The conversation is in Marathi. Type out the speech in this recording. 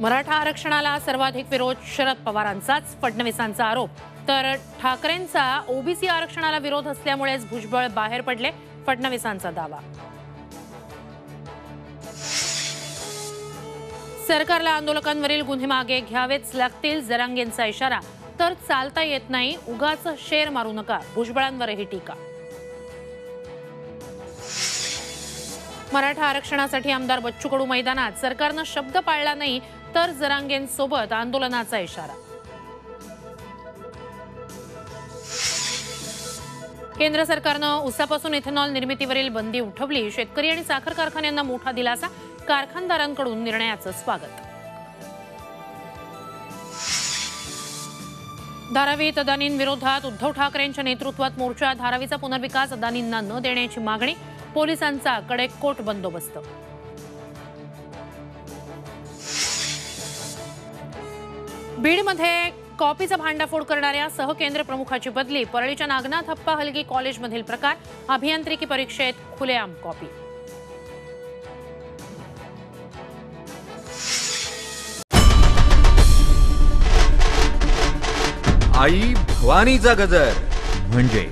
मराठा आरक्षणाला सर्वाधिक विरोध शरद पवारांचाच फडणवीसांचा आरोप. तर ठाकरेंचा ओबीसी आरक्षणाला विरोध असल्यामुळेच भुजबळ बाहेर पडले फडणवीसांचा दावा. सरकारला आंदोलकांवरील गुन्हे मागे घ्यावेच लागतील जरांगेंचा इशारा. तर चालता येत नाही उगाच शेर मारू नका भुजबळांवरही टीका. मराठा आरक्षणासाठी आमदार बच्चू कडू मैदानात सरकारनं शब्द पाळला नाही तर जरांगेंसोबत आंदोलनाचा इशारा. केंद्र सरकारनं उसापासून इथेनॉल निर्मितीवरील बंदी उठवली. शेतकरी आणि साखर कारखान्यांना मोठा दिलासा कारखानदारांकडून निर्णयाचं स्वागत. धारावीत अदानींविरोधात उद्धव ठाकरेंच्या नेतृत्वात मोर्चा धारावीचा पुनर्विकास अदानींना न देण्याची मागणी पोलिसांचा कडेकोट बंदोबस्त. बीडमध्ये कॉपीचा भांडाफोड करणाऱ्या सहकेंद्र प्रमुखाची बदली परळीच्या नागनाथ हप्पा हलगी कॉलेजमधील प्रकार अभियांत्रिकी परीक्षेत खुलेआम कॉपी. आई भवानीचा गजर. म्हणजे?